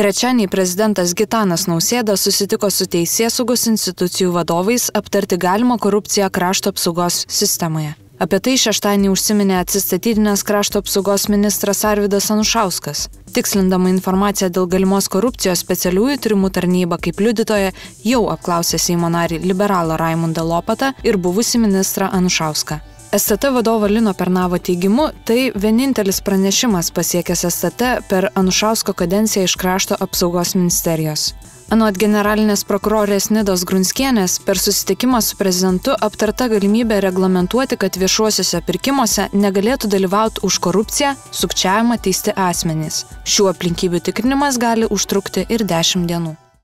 Trečiadienį prezidentas Gitanas Nausėda susitiko su teisėsaugos institucijų vadovais aptarti galimą korupciją krašto apsaugos sistemoje. Apie tai šeštadienį užsiminė atsistatydinęs krašto apsaugos ministras Arvidas Anušauskas. Tikslindama informaciją dėl galimos korupcijos specialiųjų tyrimų tarnyba kaip liudytoja jau apklausė Seimo narį liberalą Raimundą Lopatą ir buvusi ministrą Anušauską. STT vadovo Lino Pernavo teigimu, tai vienintelis pranešimas pasiekęs STT per Anušausko kadenciją iš krašto apsaugos ministerijos. Anuot generalinės prokurorės Nidos Grunskienės, per susitikimą su prezidentu aptarta galimybė reglamentuoti, kad viešuosiuose pirkimuose negalėtų dalyvauti už korupciją, sukčiavimą teisti asmenys. Šių aplinkybių tikrinimas gali užtrukti ir 10 dienų.